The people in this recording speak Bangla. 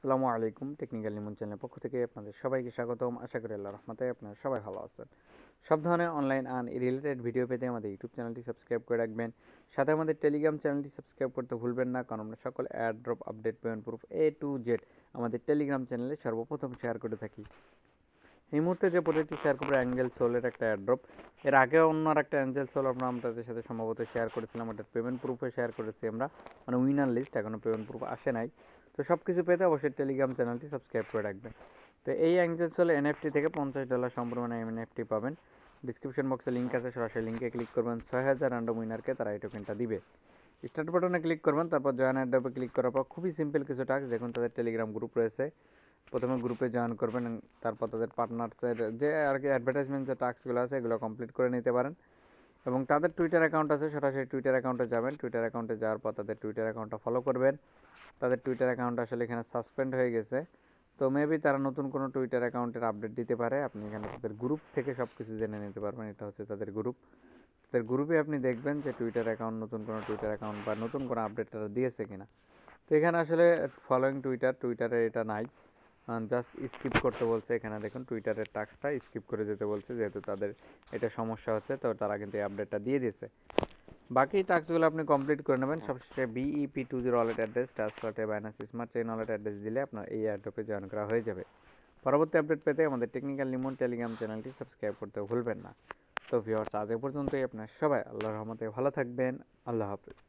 আসসালামু আলাইকুম টেকনিক্যাল নিমন চ্যানেলের পক্ষ থেকে আপনাদের সবাইকে স্বাগতম। আশা করি আল্লাহ রহমতে আপনারা সবাই ভালো আছেন। সব ধরনের অনলাইন আন রিলেটেড ভিডিও পেতে আমাদের ইউটিউব চ্যানেলটি সাবস্ক্রাইব করে রাখবেন। সাথে আমাদের টেলিগ্রাম চ্যানেলটি সাবস্ক্রাইব করতে ভুলবেন না, কারণ আমরা সকল add drop update payment proof A to Z আমাদের টেলিগ্রাম চ্যানেলে সর্বপ্রথম শেয়ার করে থাকি। এই মুহূর্তে যে প্রোডাক্টটি শেয়ার করব অ্যাঙ্গেল সোলের একটা অ্যাড্রপ এর আগে অন্য আর একটা অ্যাঞ্জেল সোল আমরা আপনাদের সাথে সম্ভবত শেয়ার করেছিলাম, ওটার পেমেন্ট প্রুফে শেয়ার করেছি আমরা। মানে উইনার লিস্ট এখনও পেমেন্ট প্রুফ আসে নাই। তো সব কিছু পেতে অবশ্যই টেলিগ্রাম চ্যানেলটি সাবস্ক্রাইব করে রাখবেন। তো এই অ্যাঞ্জেল সোলে এনএফটি থেকে পঞ্চাশ ডলার সম্পূর্ণ এনএফটি পাবেন। ডিসক্রিপশন বক্সে লিঙ্ক আছে, সরাসরি লিঙ্কে ক্লিক করবেন। ছয় হাজার র্যান্ডম উইনারকে তারা এই টোকেনটা দিবে। স্টার্ট বাটনে ক্লিক করবেন, তারপর জয়েন অ্যাডবে ক্লিক করার পর খুবই সিম্পল কিছু টাস্ক দেখুন, তাদের টেলিগ্রাম গ্রুপ রয়েছে। প্রথমে গ্রুপে জয়েন করবেন, তারপর তাদের পার্টনার্সের যে আর কি অ্যাডভার্টাইজমেন্ট যে টাস্কগুলো আছে, এগুলো কমপ্লিট করে নিতে পারেন। এবং তাদের টুইটার অ্যাকাউন্ট আছে, সরাসরি টুইটার অ্যাকাউন্টে যাবেন। টুইটার অ্যাকাউন্টে যাওয়ার পর তাদের টুইটার অ্যাকাউন্টটা ফলো করবেন। তাদের টুইটার অ্যাকাউন্ট আসলে এখানে সাসপেন্ড হয়ে গেছে। তো মেবি তারা নতুন কোনো টুইটার অ্যাকাউন্টের আপডেট দিতে পারে। আপনি এখানে তাদের গ্রুপ থেকে সব কিছু জেনে নিতে পারবেন। এটা হচ্ছে তাদের গ্রুপ তাদের গ্রুপে আপনি দেখবেন যে টুইটার অ্যাকাউন্ট নতুন কোনো টুইটার অ্যাকাউন্ট বা নতুন কোনো আপডেট তারা দিয়েছে কিনা। তো এখানে আসলে ফলোয়িং টুইটার টুইটারে এটা নাই। জাস্ট স্কিপ করতে বলছে এখানে। দেখুন টুইটারের টাস্কটা স্কিপ করে যেতে বলছে যেহেতু তাদের এটা সমস্যা হচ্ছে তো তারা কিন্তু এই আপডেটটা দিয়ে দিয়েছে। বাকি টাস্কগুলো আপনি কমপ্লিট করে নেবেন। সবশেষে BEP two zero wallet address ট্রান্সফার্টে Binance smart chain wallet address দিলে আপনার এই অ্যাড্রপে জয়েন করা হয়ে যাবে। পরবর্তী আপডেট পেতে আমাদের টেকনিক্যাল লিমন টেলিগ্রাম চ্যানেলটি সাবস্ক্রাইব করতে ভুলবেন না। তো ভিওয়ার্স আজ এ পর্যন্তই আপনার সবাই। আল্লাহর রহমতে ভালো থাকবেন। আল্লাহ হাফিজ।